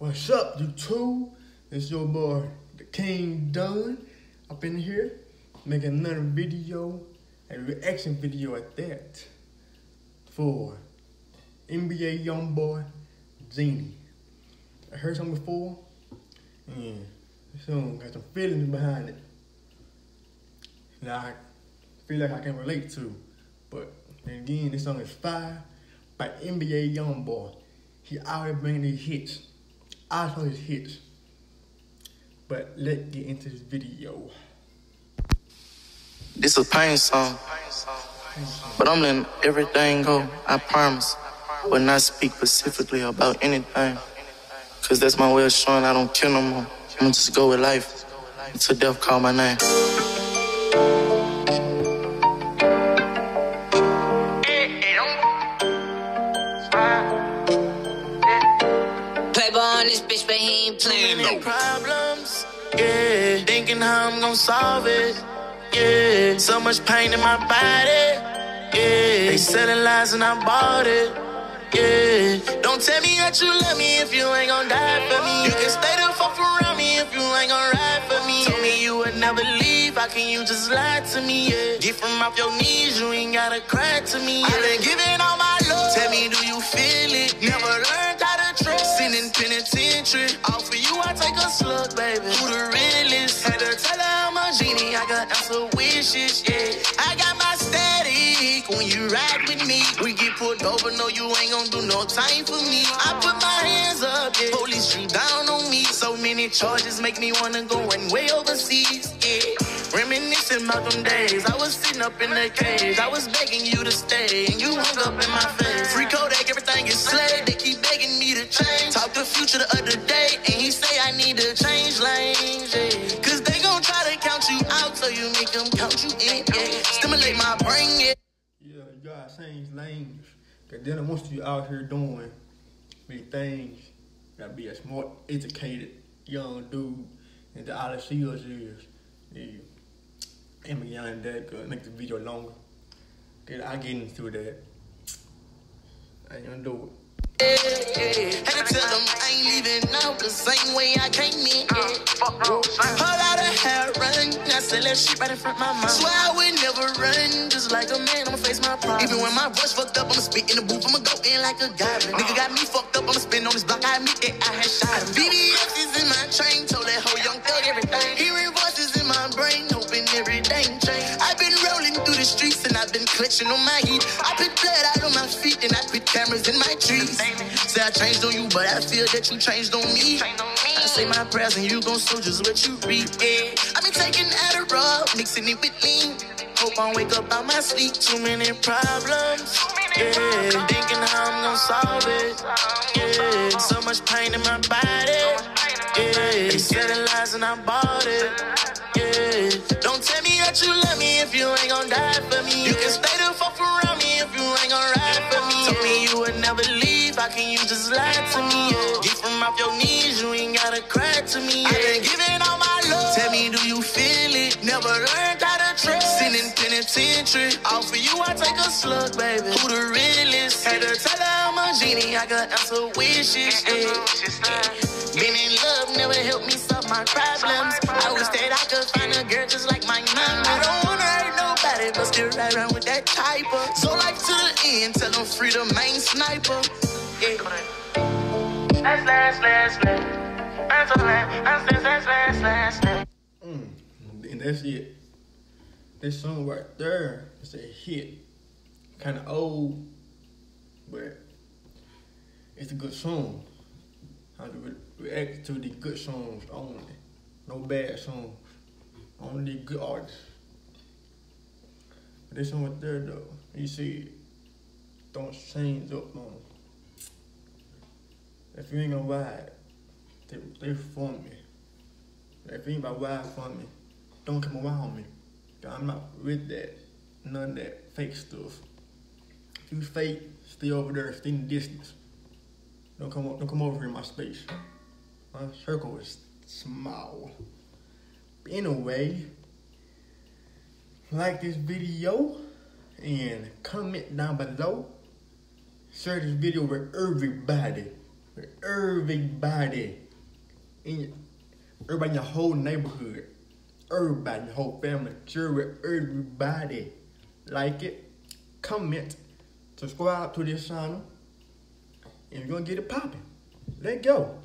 What's up, YouTube? It's your boy, the King Don, up in here, making another video, a reaction video at that, for NBA YoungBoy Genie. I heard something before, and song got some feelings behind it Now I feel like I can relate to. But again, this song is fire by NBA YoungBoy. He always bringing these hits. I saw his hits. But let's get into this video. This a pain song, but I'm letting everything go. I promise, but not speak specifically about anything. Cause that's my way of showing I don't care no more. I'ma just go with life until death call my name. Bitch, but he ain't playing no. problems, yeah. Thinking how I'm gonna solve it, yeah. So much pain in my body, yeah. They selling lies and I bought it, yeah. Don't tell me that you love me if you ain't gonna die for me. You can stay the fuck around me if you ain't gonna ride for me. Told me you would never leave, how can you just lie to me, yeah? Get from off your knees, you ain't gotta cry to me, yeah. I been giving all my love. Tell me, do you feel it? Penitentiary. All for you, I take a slug, baby. Who the realest? Had to tell her I'm a genie. I got answer wishes, yeah. I got my static. When you ride with me, we get pulled over. No, you ain't gonna do no time for me. I put my hands up, yeah. Police drew down on me. So many charges make me wanna go and way overseas, yeah. Reminiscing about them days. I was sitting up in the cage. I was begging you to stay, and you hung up in my face. So you make them count you in. Yeah. Stimulate my brain, yeah. Yeah, you gotta change lanes. Cause then once you out here doing big things, you gotta be a smart, educated young dude. And the all I see us is, yeah, I'm young that uh, could make the video longer. Cause I get into that. I ain't gonna do it. Had to tell them I ain't leaving out the same way I came in. Yeah. Whole lot of hair running, I said that shit right in front of my mouth. Swear I would never run, just like a man, I'ma face my problems. Even when my voice fucked up, I'ma spit in the booth, I'ma go in like a goblin. Uh. Nigga got me fucked I've been clutching on my heat. I put blood out on my feet and I put cameras in my trees. Say I changed on you, but I feel that you changed on me. I say my prayers and you gon' sow just what you reap. Yeah. I've been taking Adderall, mixing it with lean. Hope I wake up out my sleep. Too many problems. Yeah. Thinking how I'm gonna solve it. Yeah. So much pain in my body. Yeah. Selling lies and I bought it. Don't tell me that you love me if you ain't gon' die for me. You can stay the fuck around me if you ain't gon' ride for me. Told me you would never leave. How can you just lie to me? Get from off your knees, you ain't gotta cry to me. I been giving all my love. Tell me, do you feel it? Never learned how to trust. Sin in penitentiary. All for you, I take a slug, baby. Who the realest? Had to tell her I'm a genie. I got answer wishes. Yeah. Being in love never helped me solve my problems. I wish still ride around with that type of. So life to the end, tell them free the main sniper. Yeah. Last, last, last, last. Mm, and that's it. This song right there is a hit. Kind of old, but it's a good song. I re- react to the good songs only. No bad songs. Only good artists. This song right there though, you see, don't change up on. If you ain't gonna ride, they, they for me. If you ain't about ride for me, don't come around me. I'm not with that. None of that fake stuff. If you fake, stay over there, stay in the distance. Don't come, don't come over in my space. My circle is small. But anyway, like this video and comment down below. Share this video with everybody. with everybody in everybody in your whole neighborhood, everybody your whole family, share with everybody. Like it, comment, subscribe to this channel, and we're gonna get it popping. Let go.